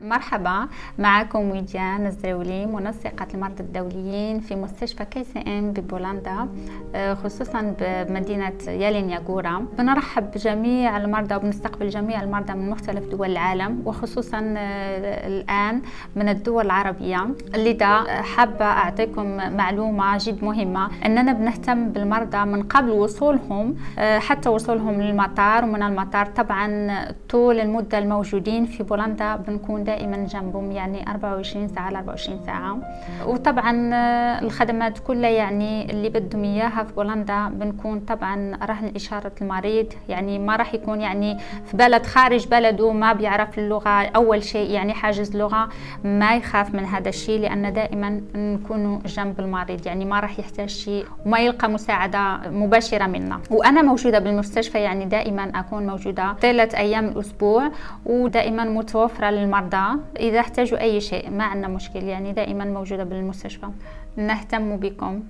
مرحبا معكم ويديان الزراولي منسقة المرضى الدوليين في مستشفى كي سي إم ببولندا آه، خصوصا بمدينة يالين ياغورا. بنرحب بجميع المرضى وبنستقبل جميع المرضى من مختلف دول العالم وخصوصا آه، الآن من الدول العربية. لذا حابة أعطيكم معلومة جد مهمة. أننا بنهتم بالمرضى من قبل وصولهم آه، حتى وصولهم للمطار. ومن المطار طبعا طول المدة الموجودين في بولندا بنكون دائما جنبهم يعني 24 ساعة على 24 ساعة. وطبعا آه، الخدمات كلها يعني اللي بدهم إياها في بولندا بنكون طبعا رهن إشارة المريض. يعني ما راح يكون يعني في بلد خارج بلده ما بيعرف اللغة أول شيء يعني حاجز لغة ما يخاف من هذا الشيء لأن دائما نكون جنب المريض. يعني ما راح يحتاج شيء وما يلقى مساعدة مباشرة منا. وأنا موجودة بالمستشفى يعني دائما أكون موجودة ثلاث أيام الأسبوع ودائما متوفرة للمرضى. إذا احتاجوا أي شيء ما عندنا مشكل يعني دائما موجودة بالمستشفى. نهتم بكم.